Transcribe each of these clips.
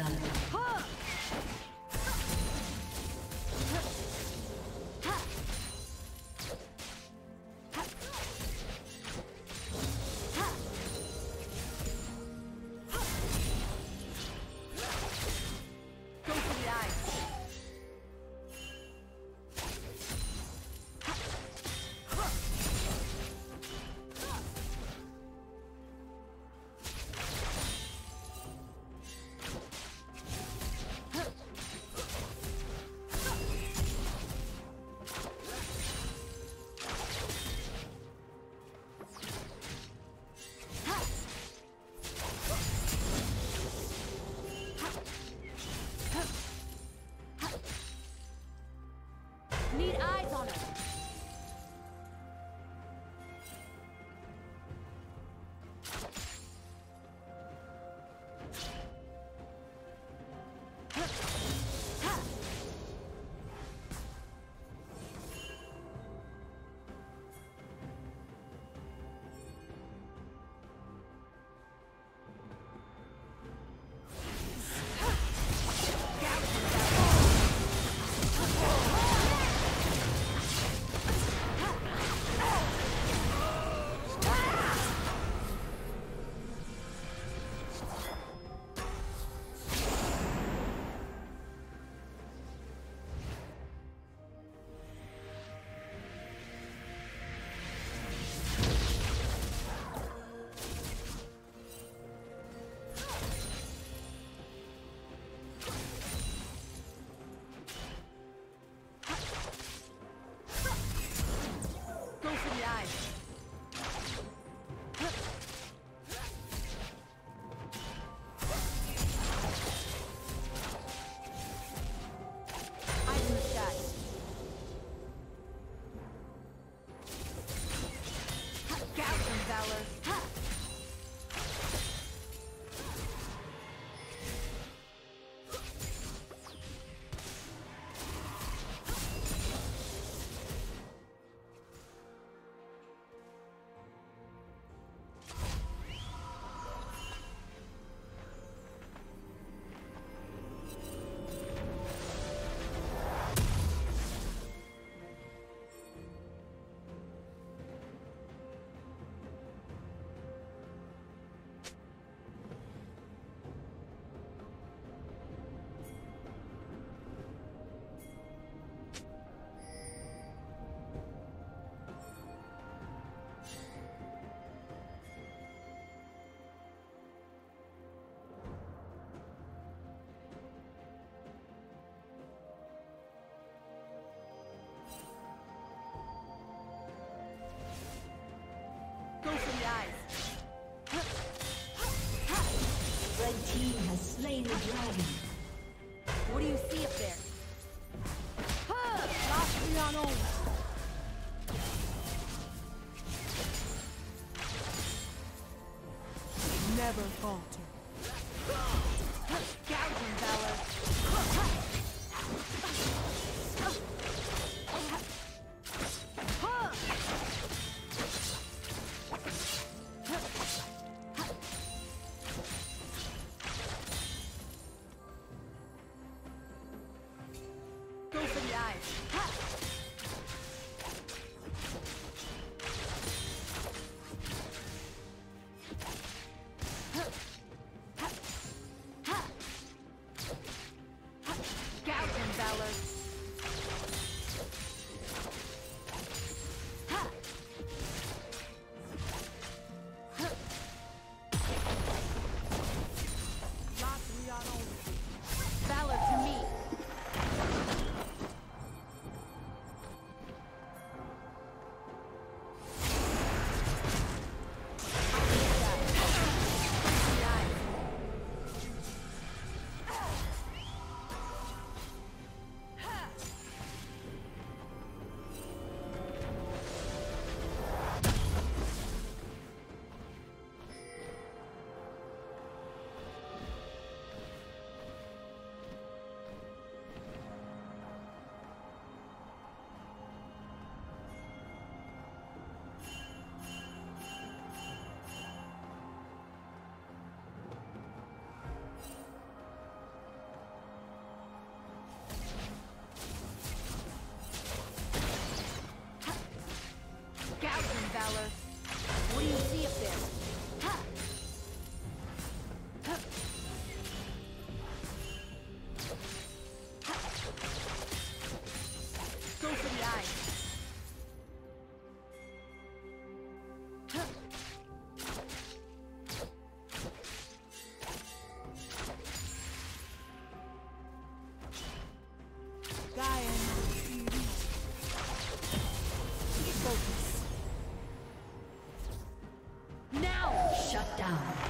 blood. First blood. slain the dragon. What do you see up there? Never ha down.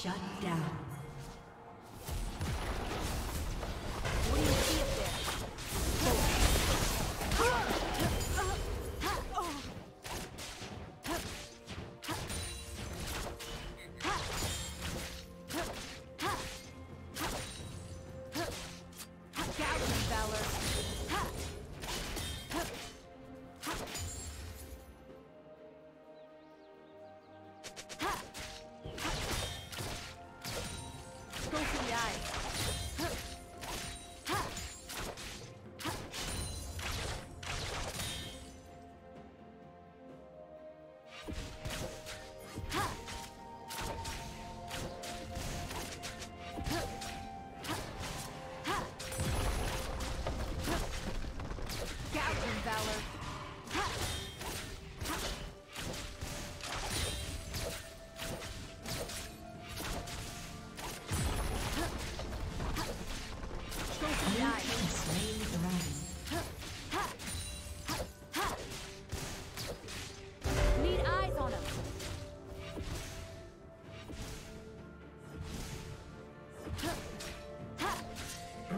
Shut down.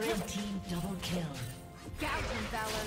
Red team double kill. Thousand valor.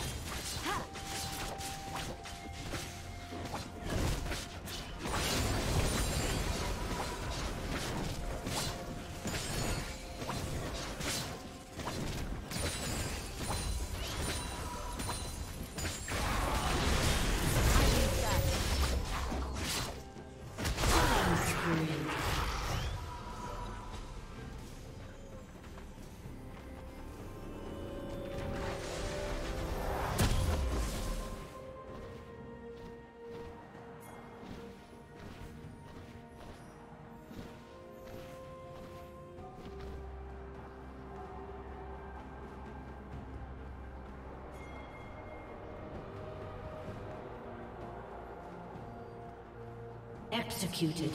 Executed.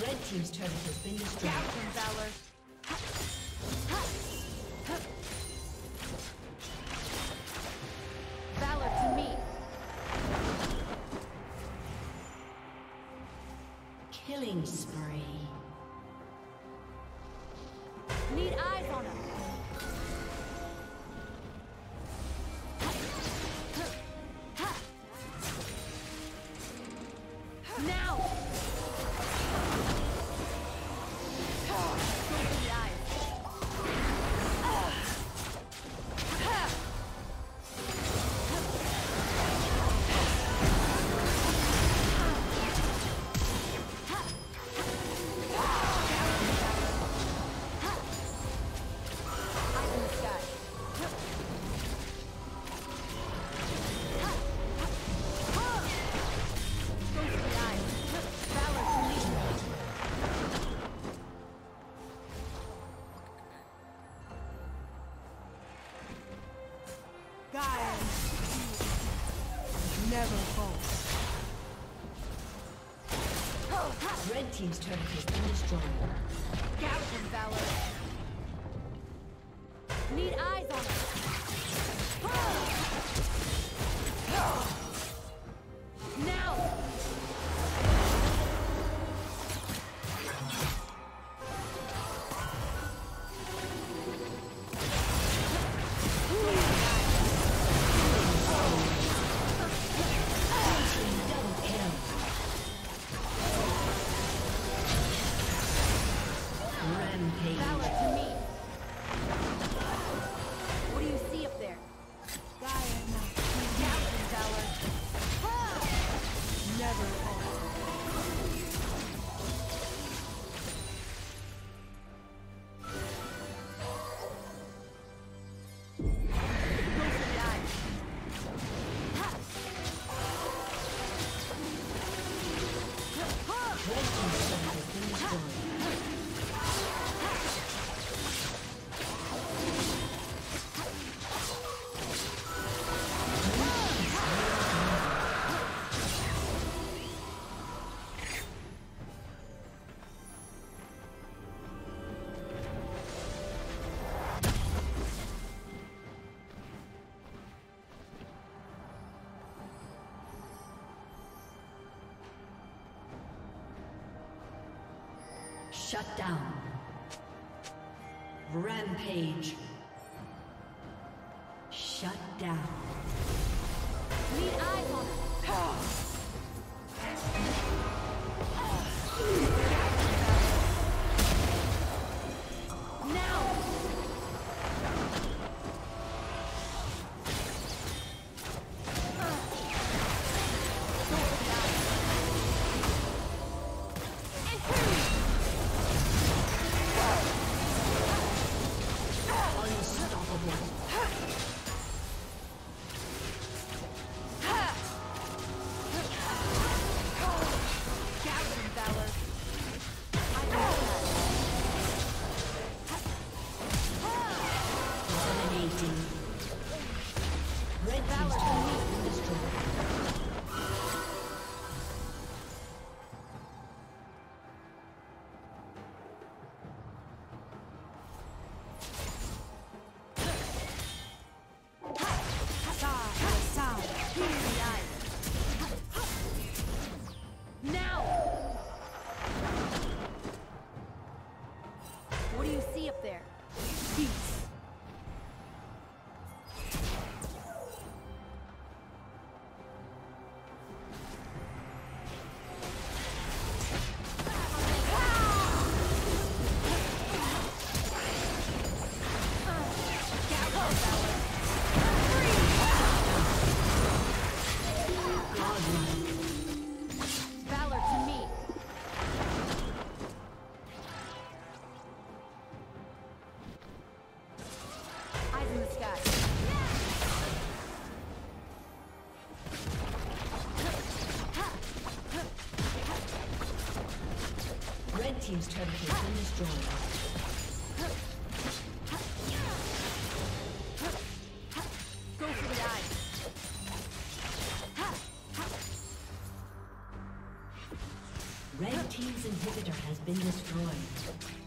Red Team's turret has been destroyed. Captain Valor. never false. Red Team's turret has been destroyed. Gallop valor. Need eyes on it. Rampage. Shut down. Rampage. dominating. Red Valor. Been destroyed.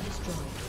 Destroyed.